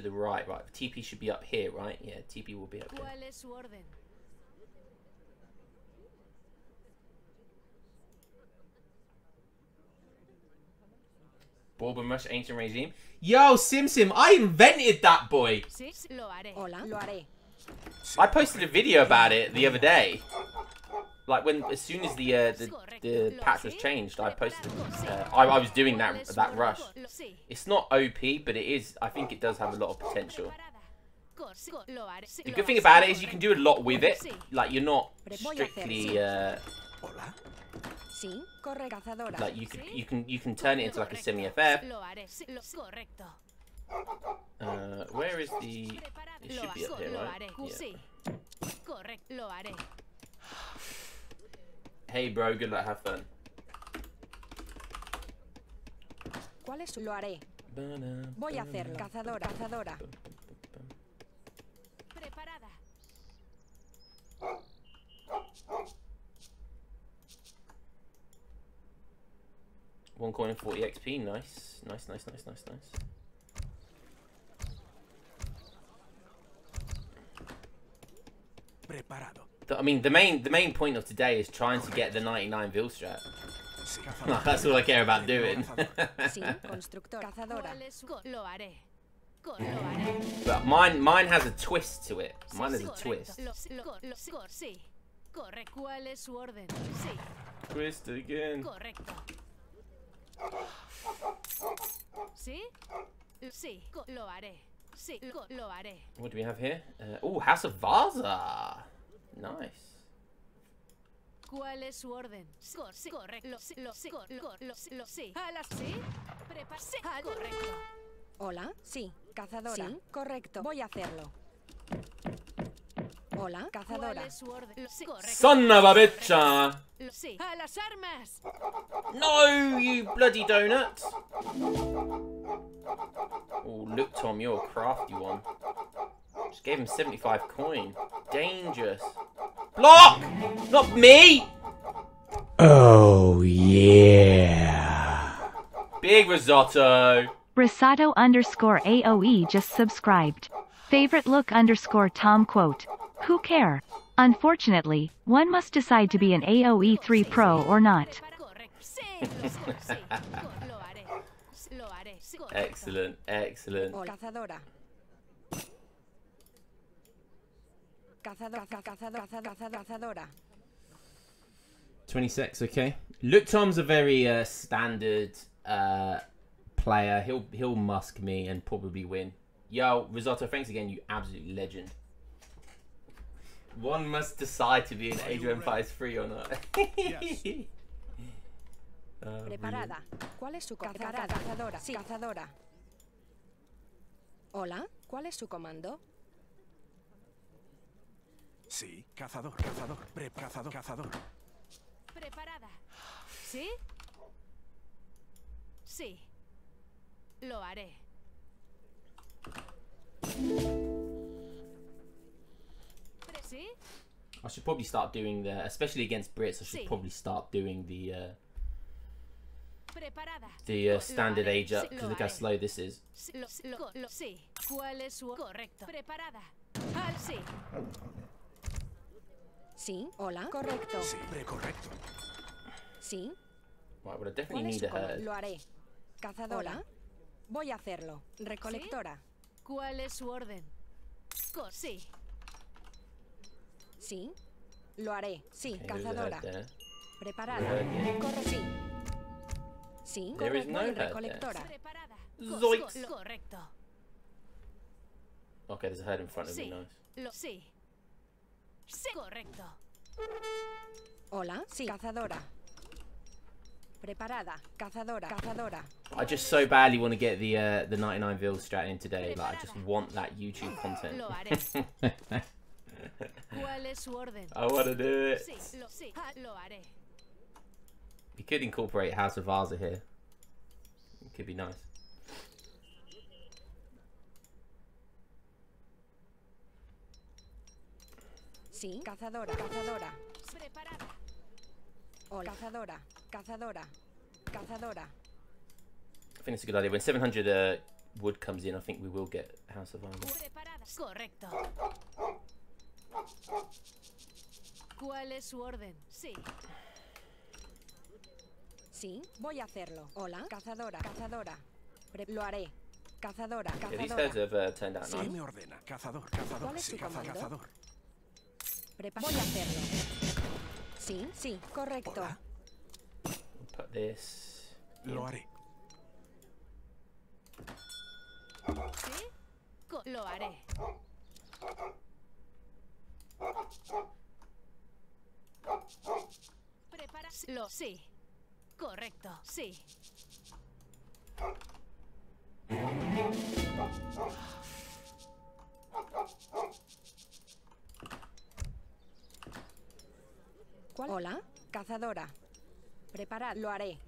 to the right, right? TP should be up here, right? Yeah, TP will be up here. Bourbon Rush Ancient Regime. Yo, Simsim, I invented that boy. I posted a video about it the other day like when as soon as the uh, the, the patch was changed, I posted. Uh, I, I was doing that that rush. It's not OP, but it is. I think it does have a lot of potential. The good thing about it is you can do a lot with it. Like you're not strictly. Uh, like you can you can you can turn it into like a semi FF. Uh, where is the? It should be up here, right? Yeah. Hey bro, good luck, have fun. ¿Cuál es? Lo haré. Voy a hacerlo. Cazadora, cazadora. Preparada. One coin and 40 XP, nice. Nice, nice, nice, nice, nice. Preparado. I mean, the main the main point of today is trying to get the 99 Vil that's all I care about doing. but mine mine has a twist to it. Mine has a twist. Twist again. What do we have here? Uh, oh, House of Vaza. Nice. ¿Cuál es su orden? Hola, sí. Cazadora. Correcto. Voy a hacerlo. Hola, cazadora. Sanna babeccia! No, you bloody donuts. Oh, look, Tom, you're a crafty one. Just gave him 75 coin. Dangerous. Block! Not me! Oh, yeah. Big risotto. Risotto underscore AOE just subscribed. Favorite look underscore Tom quote. Who care? Unfortunately, one must decide to be an AOE 3 pro or not. excellent, excellent. 26, okay. Luke Tom's a very uh, standard uh, player. He'll he'll musk me and probably win. Yo, Risotto, thanks again, you absolute legend. One must decide to be an Adrian Fires 3 or not. Uh, Preparada. ¿Cuál es su cazadora? Sí. Cazadora. Hola, ¿cuál es su comando? Sí, cazador, cazador, pre cazador, cazador. Preparada. ¿Sí? Sí. Lo haré. ¿Sí? I should probably start doing the, especially against Brits, I should sí. probably start doing the, uh, the uh, standard age up, because look how slow this is. sí. ¿Cuál es su correcto? Preparada. Al sí. Sí. Hola. Correcto. Siempre correcto. Sí. Bueno, pero te es Lo haré. Cazadora. Hola. Voy a hacerlo. Recolectora. ¿Cuál es su orden? Co sí. Sí. Lo haré. Sí, cazadora. ¿eh? Preparada. Corre, sí. Sí, correcto. recolectora. Preparada. Correcto. Okay, there's a head in front of sí. me, nice. Lo sí. Sí. Correcto. Hola, sí. cazadora. Preparada, cazadora, cazadora. I just so badly want to get the uh, the 99 Ville strat in today. Like, I just want that YouTube content. I want to do it. You could incorporate House of Vaza here. It could be nice. Sí. Cazadora, cazadora. Preparada. Hola. Cazadora, cazadora, cazadora. I think it's a good idea. When 700 uh, wood comes in, I think we will get House of Correcto. ¿Cuál es su orden? Sí. Sí, voy a hacerlo. Hola, cazadora, cazadora. lo haré. Cazadora, cazadora. Yeah, uh, me ordena. Cazador, cazador. ¿Cuál es su caza, cazador. Voy a hacerlo. Sí, sí, correcto. Lo haré. ¿Sí? lo haré. Prepara... Lo... Sí. Correcto, sí. Hola. Cazadora. Preparad. Lo haré.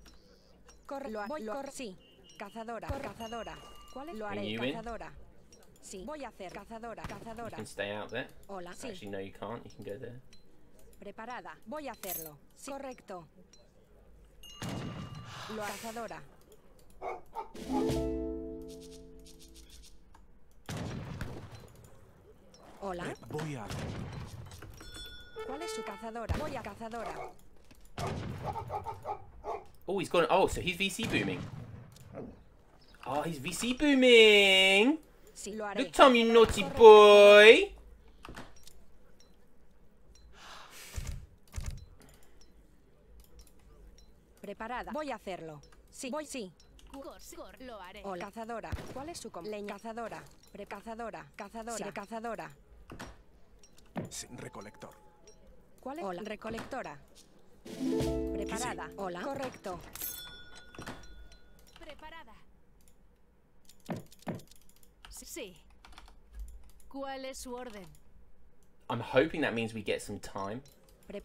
Corre. Lo, ha voy, Sí. Cazadora. Cazadora. ¿Cuál es? Lo haré. Cazadora. Sí. Voy a hacer. Cazadora. Cazadora. Hola. Sí. no, Preparada. Voy a hacerlo. Correcto. Lo cazadora. Hola. voy a ¿Cuál es su cazadora? Voy a cazadora. Oh, he's going. Oh, so he's VC booming. Oh, he's VC booming. Sí, lo haré. Look, Tom, you boy. Preparada. Voy a hacerlo. Sí, voy, sí. Lo haré. Cazadora. ¿Cuál es su leña? Cazadora. Precazadora. Cazadora. Cazadora. Sí. Cazadora. Sin recolector. ¿Cuál es? Hola. Recolectora. Preparada. Hola. Correcto. Preparada. Sí. ¿Cuál es su orden? I'm hoping that means we get some time.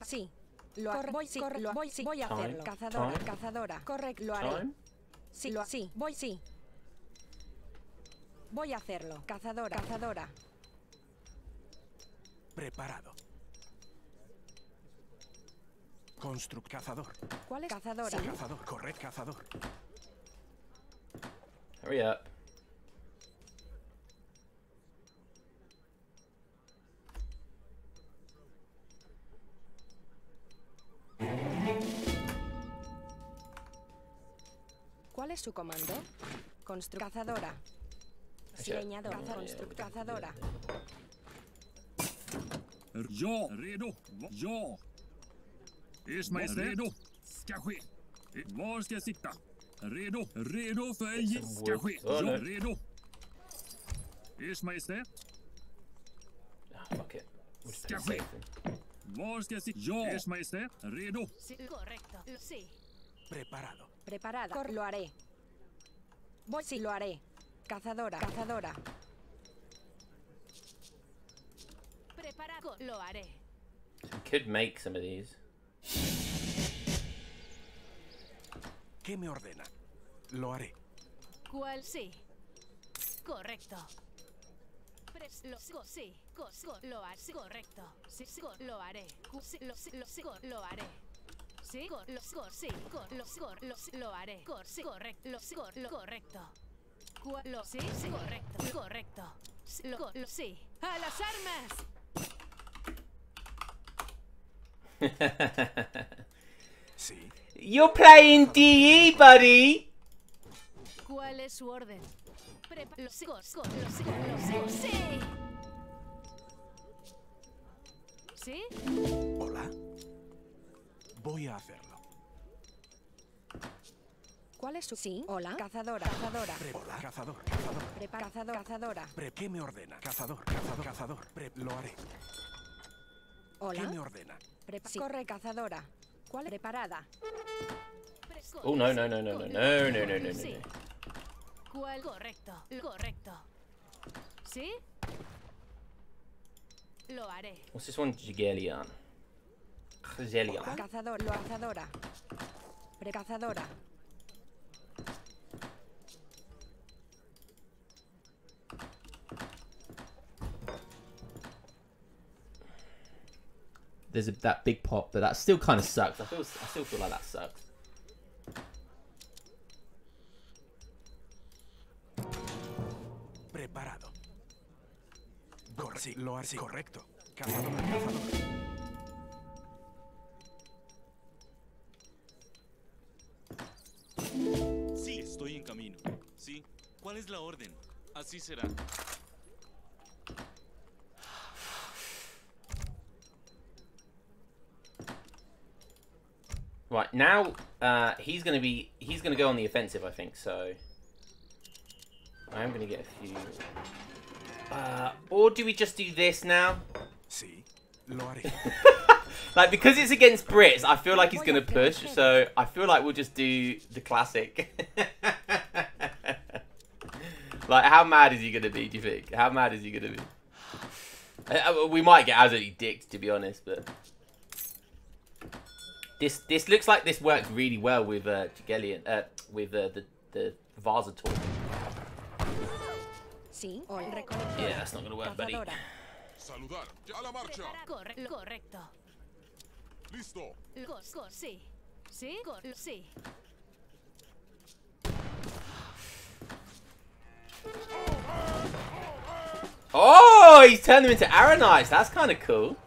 sí. Lo voy, sí, lo voy, sí, voy a hacer. hacerlo. Cazadora, time. cazadora. Correcto, lo haré. Time. Sí, lo sí, voy, sí. Voy a hacerlo. Cazadora, cazadora. Preparado. Construct cazador. ¿Cuál es? Cazador. Cazador, correcto, cazador. Hurry ¿Cuál es su comando? Constru cazadora. Sí, cazadora. Yo, yo. ¿Qué? redo. Ska Listo. ska Redo, redo för gift Correcto. Sí. Preparado. Preparada. lo haré. Voy. Sí, lo haré. Cazadora. Cazadora. Preparado. Lo haré. could some of these. ¿Qué me ordena? Lo haré. ¿Cuál? Sí. Correcto. Lo sí, lo haré. Correcto. Sí, lo haré. Lo lo haré. Sí, lo sí, lo lo haré. Correcto. Lo correcto. Lo sí, correcto. Correcto. Lo sí. ¡A las armas! sí. You're playing DE, buddy. ¿Cuál es su orden? Sí. ¿Sí? Hola. Voy a hacerlo. ¿Cuál es su sí? Hola. Cazadora, cazadora. Prep, hola. Cazador, cazador. Prepa, cazador, cazadora. Prep, ¿qué me ordena? Cazador, cazador, cazador. Prep, lo haré. Hola. ¿Qué me ordena? Prepa cazadora. ¿Cuál? Preparada. Oh, no, no, no, no, no, no, no, no, no, ¿Cuál? Correcto, correcto. ¿Sí? Lo haré. What's this one? Jigelian. Jigelian. Cazador, lo cazadora. Precazadora. there's a, that big pop, but that still kind of sucks. I feel, I still feel like that sucks. Preparado. Cor sí, lo así correcto. Cazador, cazador. Sí, estoy en camino. Sí. ¿Cuál es la orden? Así será. Right, now uh, he's going to be... He's going to go on the offensive, I think, so... I am going to get a few... Uh, or do we just do this now? See? like, because it's against Brits, I feel like he's going to push, so I feel like we'll just do the classic. like, how mad is he going to be, do you think? How mad is he going to be? Uh, uh, we might get absolutely dicked, to be honest, but... This this looks like this works really well with uh, Jigelian, uh with uh, the the Vazator. Yeah, that's not gonna work, buddy. Saludar. A la marcha. correcto. Listo. sí. Sí. sí. Oh, he's turned them into Aranites. That's kind of cool.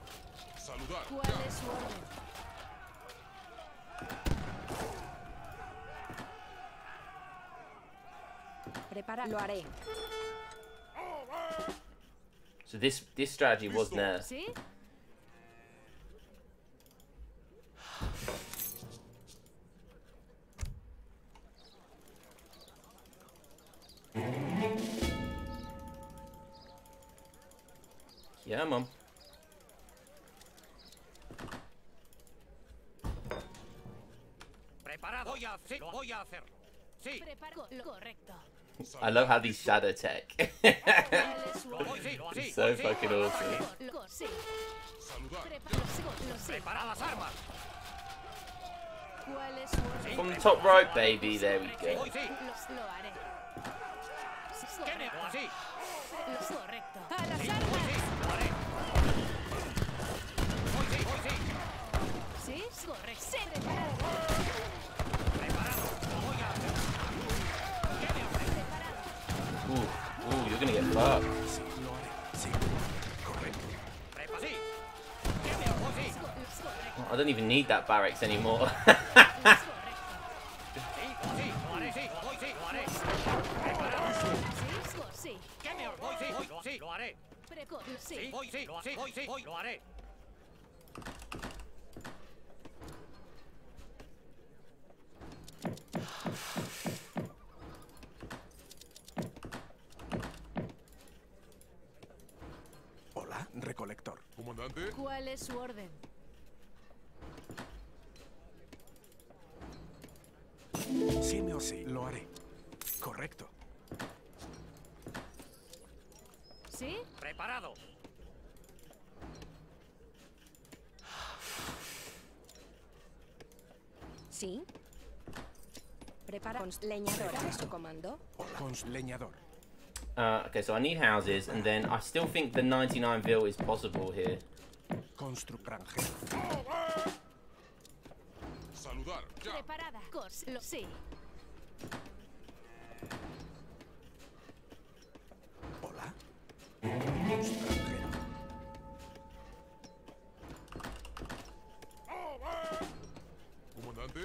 Prepara lo haré. So this this strategy was there. ¿Sí? Yeah, mom. Preparado. Voy a, sí, voy a hacerlo. Sí. Correcto. I love how these shadow tech. so fucking awesome. From the top right, baby. There we go. fuck? I don't even need that barracks anymore. es su orden? Sí, o sí, lo haré. Correcto. ¿Sí? Preparado. ¿Sí? Prepara con leñador a su comando. Cons leñador. Uh, okay, so I need houses, and then I still think the 99 vill is possible here. Construct Saludar, ya. Preparada. cos lo sé. Hola.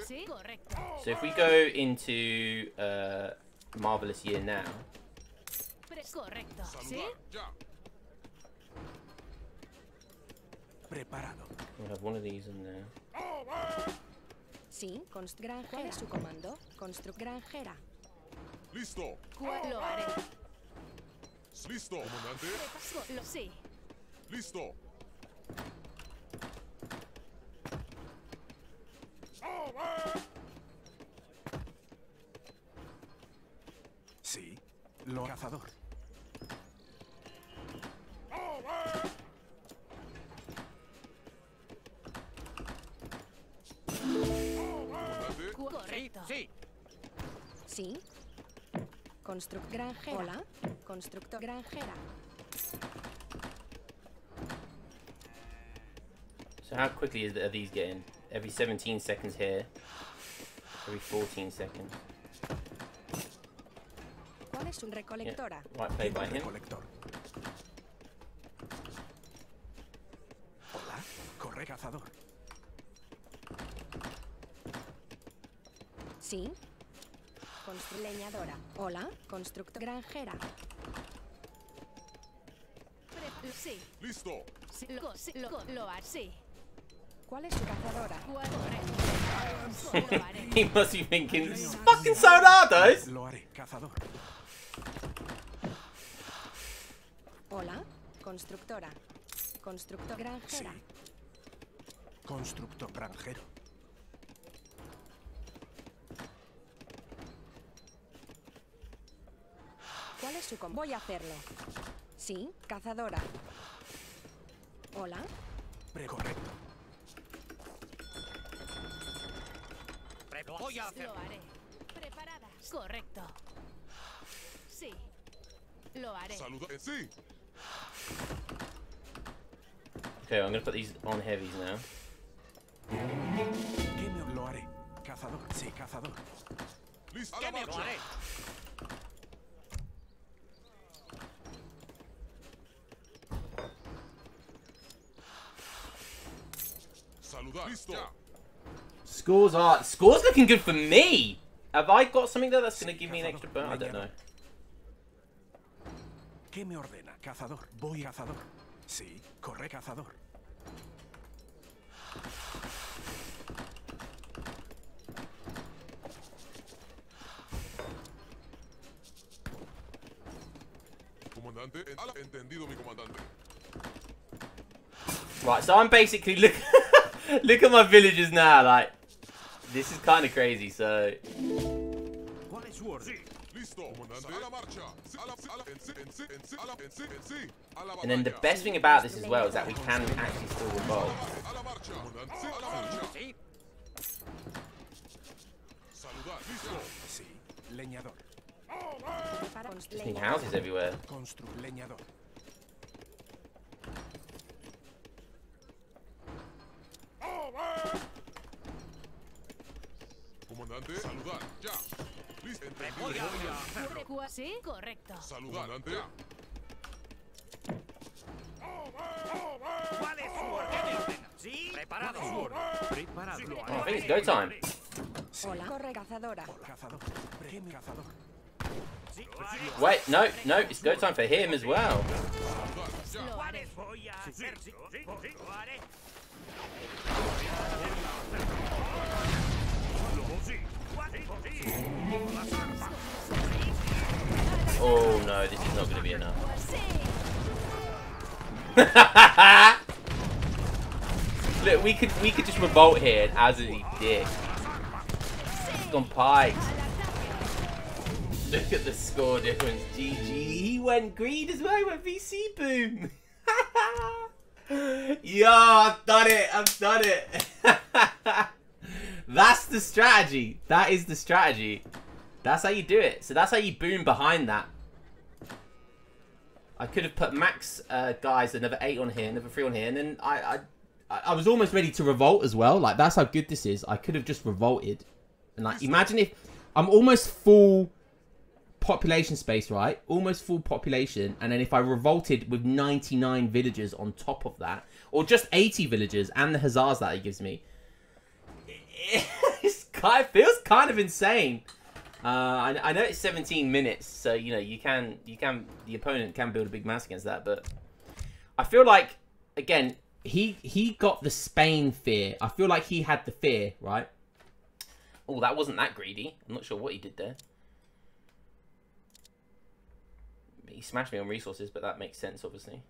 Sí, correcto. So if we go into uh, Marvelous Year now. Correcto. ¿Sí? preparado. have one Sí, const granjera su comando. Construct granjera. Listo. Lo haré. Listo, comandante. Lo sé. Listo. Sí, lo cazador. Sí, sí. Sí. Constructor granjera. Hola. Constructor granjera. So how quickly is, are these getting? Every 17 seconds here. Every 14 seconds. ¿Cuál es un recolectora? Yeah. es play by Hola, corre cazador. Sí. Leñadora. Hola. Constructor. Granjera. sí. Listo. lo, sí, lo, lo, ¿Cuál es su cazadora? He must be thinking, this fucking so Lo haré, cazador. Hola, constructora. Constructor granjera. Constructor granjero. Voy a hacerlo. Sí, cazadora. Hola. Precorrecto. Voy a hacerlo. Lo haré. Preparada. Correcto. Sí. Lo haré. Saluda. Eh, sí. Okay, I'm gonna put these on heavies now. ¿Qué me lo haré? Cazador. Sí, cazador. Listo. ¿Qué me lo haré? Scores are... Scores looking good for me! Have I got something there that's going to give me an extra burn? I don't know. ¿Qué me ordena, cazador? Voy cazador. Sí, corre cazador. Comandante, entendido mi comandante. Right, so I'm basically looking Look at my villagers now, like. This is kind of crazy, so... And then the best thing about this as well is that we can actually still revolt. Just need houses everywhere. Comandante, saludar, ya. Listo. Entendido. Sí, correcto. Saludar, Ya. Sí, preparado. Preparado. Oh, it's go time. Hola, corre cazadora. cazador. Wait, no, no, it's go time for him as well. Oh no, this is not going to be enough. Look, we could we could just revolt here as he did. he has gone pie. Look at the score difference. GG. He went green as well. He went VC boom. Yo, I've done it. I've done it. That's the strategy. That is the strategy. That's how you do it. So that's how you boom behind that. I could have put max uh, guys another eight on here, another three on here, and then I, I, I was almost ready to revolt as well. Like that's how good this is. I could have just revolted, and like imagine if I'm almost full population space, right? Almost full population, and then if I revolted with 99 villagers on top of that, or just 80 villagers and the hussars that it gives me, it feels kind of insane. Uh, I, I, know it's 17 minutes, so you know you can you can the opponent can build a big mass against that, but I feel like again he he got the Spain fear. I feel like he had the fear right. Oh, that wasn't that greedy. I'm not sure what he did there. He smashed me on resources, but that makes sense, obviously.